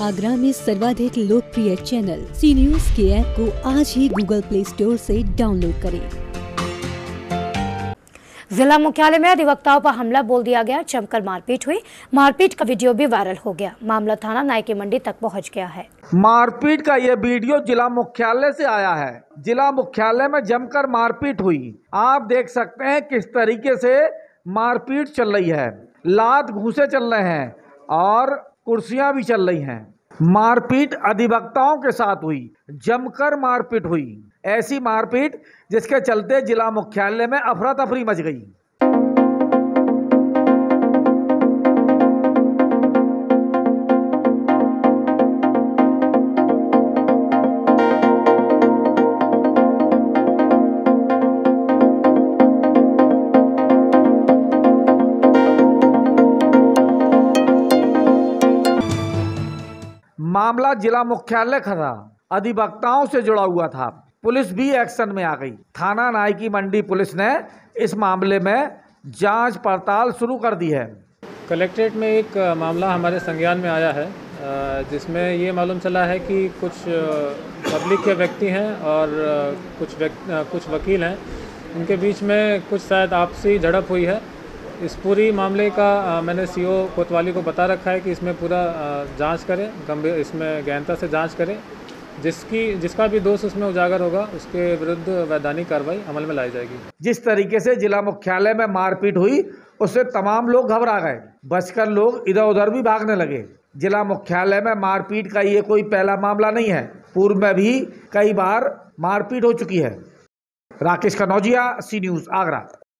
आगरा में सर्वाधिक लोकप्रिय चैनल सी न्यूज़ के ऐप को आज ही गूगल प्ले स्टोर से डाउनलोड करें। जिला मुख्यालय में अधिवक्ताओं पर हमला बोल दिया गया जमकर मारपीट हुई। मारपीट का वीडियो भी वायरल हो गया। मामला थाना नायके मंडी तक पहुँच गया है। मारपीट का ये वीडियो जिला मुख्यालय से आया है। जिला मुख्यालय में जमकर मारपीट हुई। आप देख सकते हैं किस तरीके से मारपीट चल रही है। लात घूसे चल रहे हैं और कुर्सियाँ भी चल रही हैं। मारपीट अधिवक्ताओं के साथ हुई, जमकर मारपीट हुई। ऐसी मारपीट जिसके चलते जिला मुख्यालय में अफरा तफरी मच गई। मामला जिला मुख्यालय का था अधिवक्ताओं से जुड़ा हुआ था। पुलिस भी एक्शन में आ गई। थाना नायकी मंडी पुलिस ने इस मामले में जाँच पड़ताल शुरू कर दी है। कलेक्ट्रेट में एक मामला हमारे संज्ञान में आया है। जिसमें ये मालूम चला है कि कुछ पब्लिक के व्यक्ति हैं और कुछ व्यक्ति कुछ वकील हैं। उनके बीच में कुछ शायद आपसी झड़प हुई है। इस पूरी मामले का मैंने सीओ कोतवाली को बता रखा है कि इसमें पूरा जाँच करें, गंभीर, इसमें गहनता से जाँच करें। जिसकी, जिसका भी दोष उसमें उजागर होगा, उसके विरुद्ध वैधानिक कार्रवाई अमल में लाई जाएगी। जिस तरीके से जिला मुख्यालय में मारपीट हुई, उससे तमाम लोग घबरा गए। बचकर लोग इधर उधर भी भागने लगे। जिला मुख्यालय में मारपीट का ये कोई पहला मामला नहीं है। पूर्व में भी कई बार मारपीट हो चुकी है। Rakesh Kanaujia C news Agra.